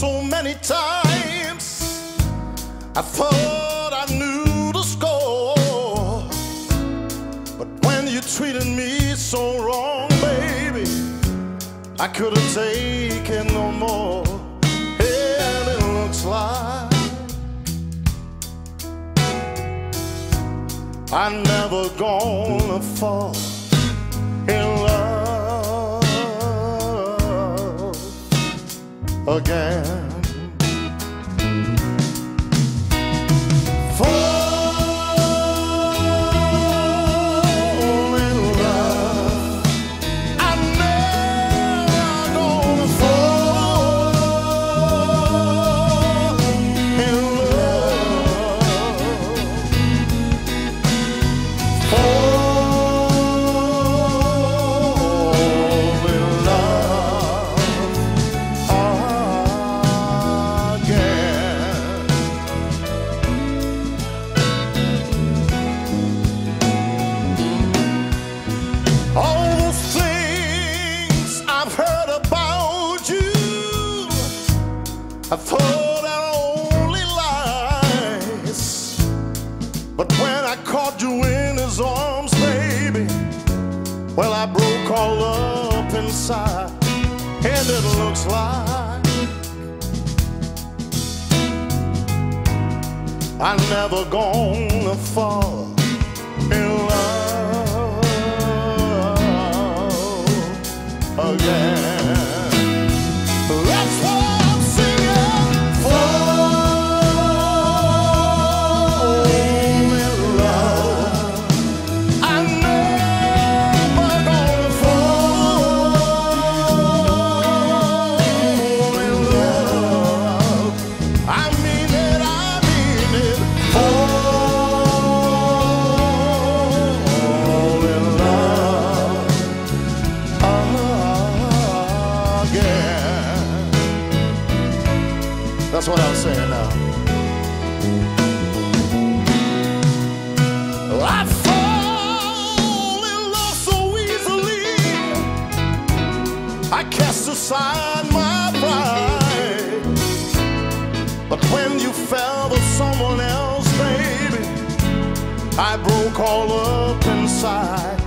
so many times. I thought I knew the score. But when you treated me so wrong, baby, I couldn't take it no more. And it looks like I'm never gonna fall again. Broke up inside. And it looks like I'm never gonna fall in love again. That's what I'm saying now. I fall in love so easily. I cast aside my pride. But when you fell with someone else, baby, I broke all up inside.